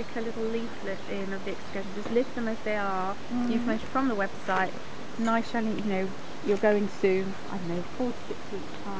stick a little leaflet in of the excursion. Just list them as they are. Mm. Information from the website. Nice, shiny, you know, you're going soon. I don't know, four to six weeks time.